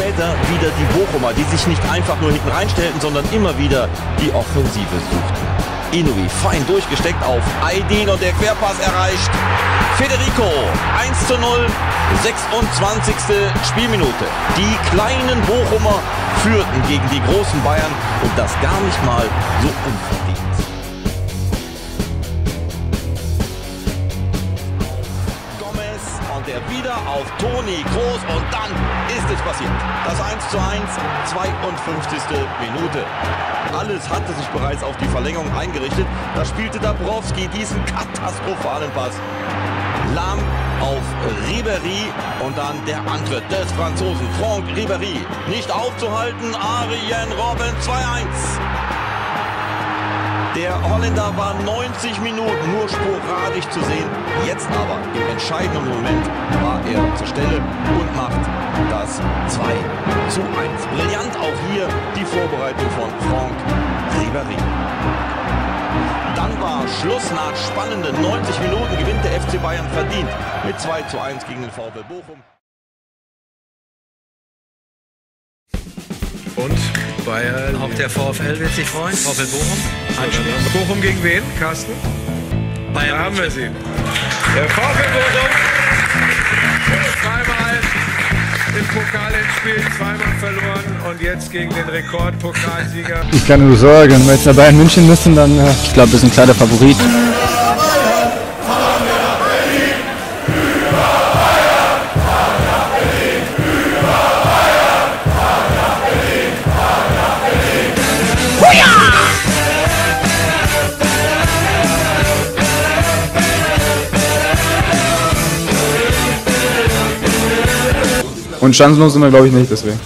später wieder die Bochumer, die sich nicht einfach nur hinten reinstellten, sondern immer wieder die Offensive suchten. Inui fein durchgesteckt auf Aydin und der Querpass erreicht. Federico 1 zu 0, 26. Spielminute. Die kleinen Bochumer führten gegen die großen Bayern und das gar nicht mal so unverdient. Der wieder auf Toni Groß und dann ist es passiert. Das 1 zu 1, 52. Minute. Alles hatte sich bereits auf die Verlängerung eingerichtet. Da spielte Dabrowski diesen katastrophalen Pass. Lahm auf Ribery und dann der Antritt des Franzosen Franck Ribery. Nicht aufzuhalten, Arjen Robben 2-1. Der Holländer war 90 Minuten nur sporadisch zu sehen. Jetzt aber im entscheidenden Moment war er zur Stelle und macht das 2 zu 1. Brillant auch hier die Vorbereitung von Franck Ribéry. Dann war Schluss nach spannenden 90 Minuten gewinnt der FC Bayern verdient mit 2 zu 1 gegen den VfL Bochum. Und Bayern. Auch der VfL wird sich freuen. VfL Bochum. Heimspiel. Bochum gegen wen? Carsten? Bayern. Da haben wir sie. Der VfL Bochum. Zweimal im Pokalendspiel, zweimal verloren und jetzt gegen den Rekordpokalsieger. Ich kann nur sorgen, wenn wir jetzt nach Bayern München müssen, dann. Äh Ich glaube, wir sind klar der Favorit. Und chancenlos sind wir, glaube ich, nicht, deswegen.